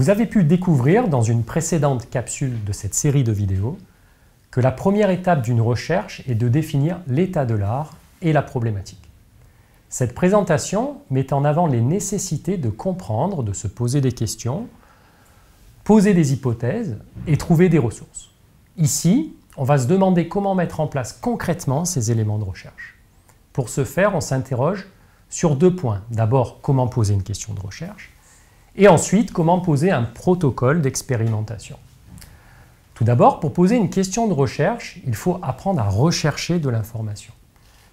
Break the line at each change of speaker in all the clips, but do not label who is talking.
Vous avez pu découvrir dans une précédente capsule de cette série de vidéos que la première étape d'une recherche est de définir l'état de l'art et la problématique. Cette présentation met en avant les nécessités de comprendre, de se poser des questions, poser des hypothèses et trouver des ressources. Ici, on va se demander comment mettre en place concrètement ces éléments de recherche. Pour ce faire, on s'interroge sur deux points. D'abord, comment poser une question de recherche et ensuite, comment poser un protocole d'expérimentation. Tout d'abord, pour poser une question de recherche, il faut apprendre à rechercher de l'information.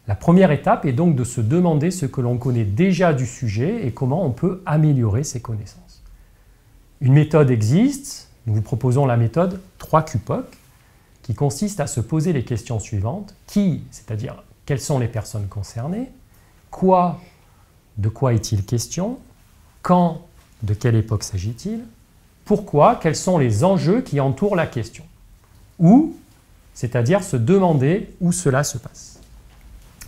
La première étape est donc de se demander ce que l'on connaît déjà du sujet et comment on peut améliorer ses connaissances. Une méthode existe, nous vous proposons la méthode 3QPOC, qui consiste à se poser les questions suivantes. Qui, c'est-à-dire quelles sont les personnes concernées? Quoi, de quoi est-il question? Quand, de quelle époque s'agit-il? Pourquoi? Quels sont les enjeux qui entourent la question? Où, c'est-à-dire se demander où cela se passe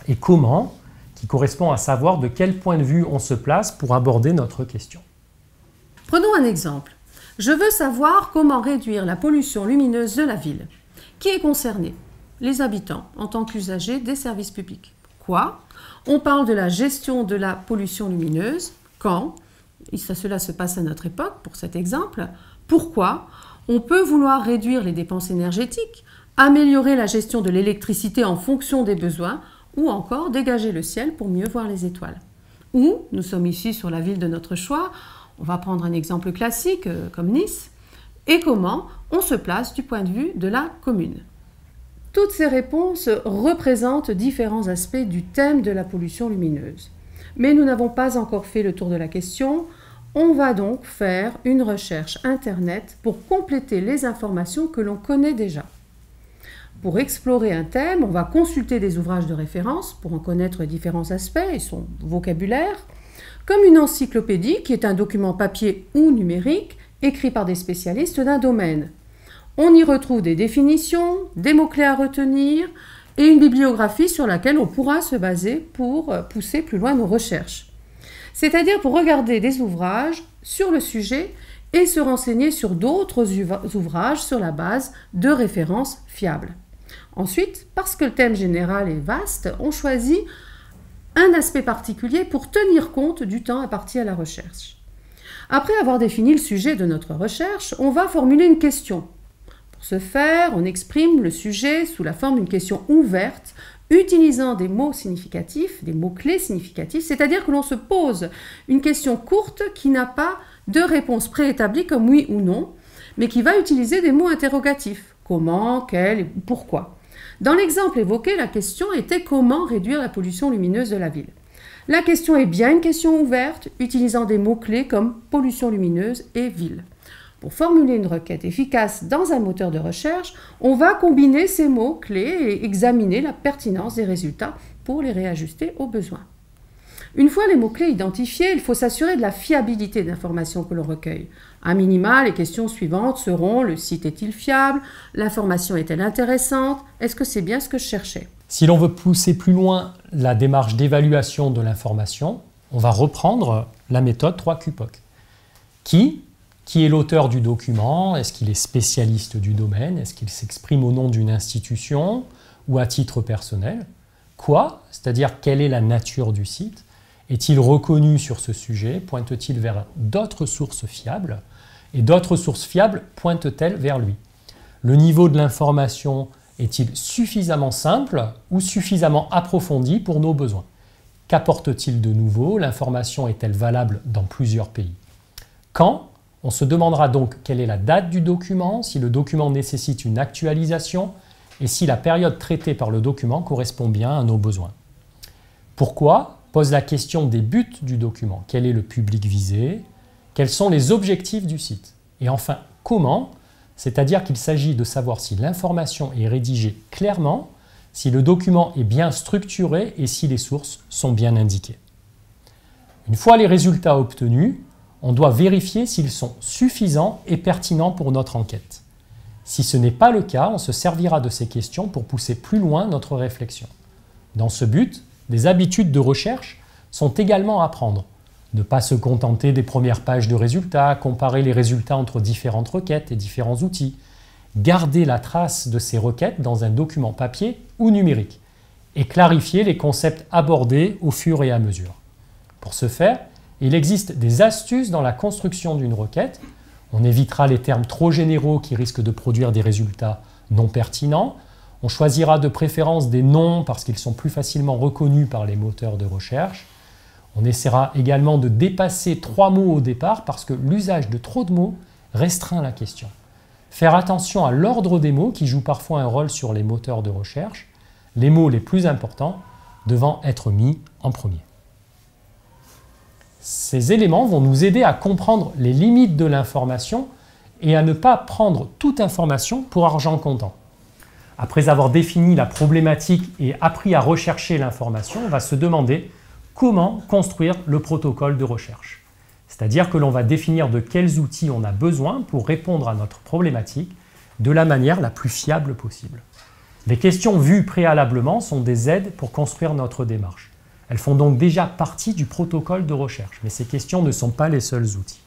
et comment, qui correspond à savoir de quel point de vue on se place pour aborder notre question.
Prenons un exemple. Je veux savoir comment réduire la pollution lumineuse de la ville. Qui est concerné Les habitants en tant qu'usagers des services publics. Quoi? On parle de la gestion de la pollution lumineuse. Quand? Cela se passe à notre époque, pour cet exemple. Pourquoi? On peut vouloir réduire les dépenses énergétiques, améliorer la gestion de l'électricité en fonction des besoins ou encore dégager le ciel pour mieux voir les étoiles. Ou, nous sommes ici sur la ville de notre choix, on va prendre un exemple classique euh, comme Nice, et comment on se place du point de vue de la commune. Toutes ces réponses représentent différents aspects du thème de la pollution lumineuse. Mais nous n'avons pas encore fait le tour de la question. On va donc faire une recherche Internet pour compléter les informations que l'on connaît déjà. Pour explorer un thème, on va consulter des ouvrages de référence pour en connaître différents aspects et son vocabulaire, comme une encyclopédie qui est un document papier ou numérique écrit par des spécialistes d'un domaine. On y retrouve des définitions, des mots-clés à retenir et une bibliographie sur laquelle on pourra se baser pour pousser plus loin nos recherches. C'est-à-dire pour regarder des ouvrages sur le sujet et se renseigner sur d'autres ouvrages sur la base de références fiables. Ensuite, parce que le thème général est vaste, on choisit un aspect particulier pour tenir compte du temps imparti à la recherche. Après avoir défini le sujet de notre recherche, on va formuler une question. Pour ce faire, on exprime le sujet sous la forme d'une question ouverte, utilisant des mots significatifs, des mots-clés significatifs, c'est-à-dire que l'on se pose une question courte qui n'a pas de réponse préétablie comme oui ou non, mais qui va utiliser des mots interrogatifs. Comment, quel et pourquoi. Dans l'exemple évoqué, la question était comment réduire la pollution lumineuse de la ville. La question est bien une question ouverte, utilisant des mots-clés comme pollution lumineuse et ville. Pour formuler une requête efficace dans un moteur de recherche, on va combiner ces mots-clés et examiner la pertinence des résultats pour les réajuster aux besoins. Une fois les mots-clés identifiés, il faut s'assurer de la fiabilité d'informations que l'on recueille. À minima, les questions suivantes seront le site est-il fiable? L'information est-elle intéressante? Est-ce que c'est bien ce que je cherchais?
Si l'on veut pousser plus loin la démarche d'évaluation de l'information, on va reprendre la méthode 3QPOC. Qui Qui est l'auteur du document? Est-ce qu'il est spécialiste du domaine? Est-ce qu'il s'exprime au nom d'une institution ou à titre personnel? Quoi? C'est-à-dire quelle est la nature du site? Est-il reconnu sur ce sujet? Pointe-t-il vers d'autres sources fiables? Et d'autres sources fiables pointent-elles vers lui? Le niveau de l'information est-il suffisamment simple ou suffisamment approfondi pour nos besoins? Qu'apporte-t-il de nouveau? L'information est-elle valable dans plusieurs pays? Quand? On se demandera donc quelle est la date du document, si le document nécessite une actualisation et si la période traitée par le document correspond bien à nos besoins. Pourquoi? Pose la question des buts du document. Quel est le public visé? Quels sont les objectifs du site? Et enfin, comment C'est-à-dire qu'il s'agit de savoir si l'information est rédigée clairement, si le document est bien structuré et si les sources sont bien indiquées. Une fois les résultats obtenus, on doit vérifier s'ils sont suffisants et pertinents pour notre enquête. Si ce n'est pas le cas, on se servira de ces questions pour pousser plus loin notre réflexion. Dans ce but, des habitudes de recherche sont également à prendre. Ne pas se contenter des premières pages de résultats, comparer les résultats entre différentes requêtes et différents outils, garder la trace de ces requêtes dans un document papier ou numérique, et clarifier les concepts abordés au fur et à mesure. Pour ce faire, il existe des astuces dans la construction d'une requête. On évitera les termes trop généraux qui risquent de produire des résultats non pertinents. On choisira de préférence des noms parce qu'ils sont plus facilement reconnus par les moteurs de recherche. On essaiera également de dépasser trois mots au départ parce que l'usage de trop de mots restreint la question. Faire attention à l'ordre des mots qui joue parfois un rôle sur les moteurs de recherche, les mots les plus importants devant être mis en premier. Ces éléments vont nous aider à comprendre les limites de l'information et à ne pas prendre toute information pour argent comptant. Après avoir défini la problématique et appris à rechercher l'information, on va se demander comment construire le protocole de recherche. C'est-à-dire que l'on va définir de quels outils on a besoin pour répondre à notre problématique de la manière la plus fiable possible. Les questions vues préalablement sont des aides pour construire notre démarche. Elles font donc déjà partie du protocole de recherche, mais ces questions ne sont pas les seuls outils.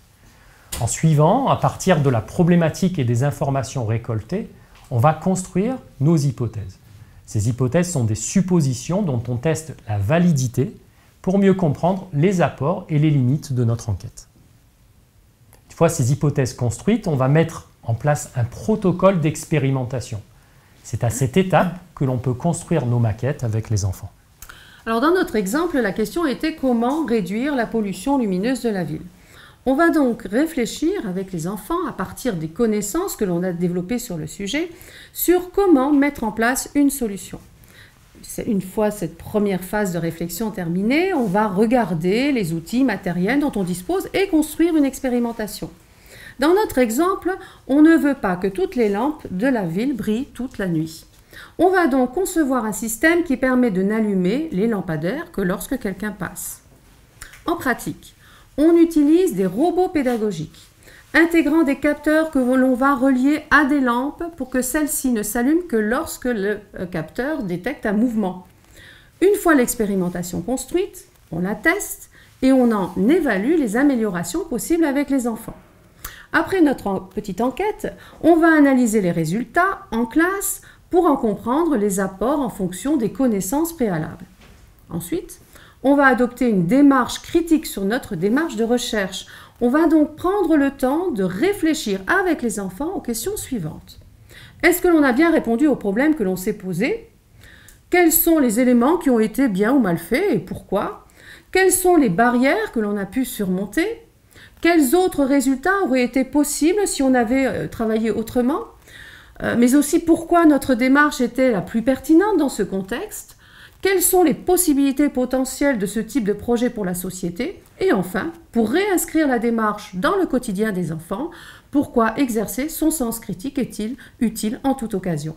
En suivant, à partir de la problématique et des informations récoltées, on va construire nos hypothèses. Ces hypothèses sont des suppositions dont on teste la validité pour mieux comprendre les apports et les limites de notre enquête. Une fois ces hypothèses construites, on va mettre en place un protocole d'expérimentation. C'est à cette étape que l'on peut construire nos maquettes avec les enfants.
Alors dans notre exemple, la question était comment réduire la pollution lumineuse de la ville. On va donc réfléchir avec les enfants, à partir des connaissances que l'on a développées sur le sujet, sur comment mettre en place une solution. Une fois cette première phase de réflexion terminée, on va regarder les outils matériels dont on dispose et construire une expérimentation. Dans notre exemple, on ne veut pas que toutes les lampes de la ville brillent toute la nuit. On va donc concevoir un système qui permet de n'allumer les lampadaires que lorsque quelqu'un passe. En pratique, on utilise des robots pédagogiques, intégrant des capteurs que l'on va relier à des lampes pour que celles-ci ne s'allument que lorsque le euh, capteur détecte un mouvement. Une fois l'expérimentation construite, on la teste et on en évalue les améliorations possibles avec les enfants. Après notre petite enquête, on va analyser les résultats en classe pour en comprendre les apports en fonction des connaissances préalables. Ensuite, on va adopter une démarche critique sur notre démarche de recherche. On va donc prendre le temps de réfléchir avec les enfants aux questions suivantes. Est-ce que l'on a bien répondu aux problèmes que l'on s'est posés? Quels sont les éléments qui ont été bien ou mal faits et pourquoi? Quelles sont les barrières que l'on a pu surmonter? Quels autres résultats auraient été possibles si on avait euh, travaillé autrement? Euh, mais aussi pourquoi notre démarche était la plus pertinente dans ce contexte, quelles sont les possibilités potentielles de ce type de projet pour la société, et enfin, pour réinscrire la démarche dans le quotidien des enfants, pourquoi exercer son sens critique est-il utile en toute occasion.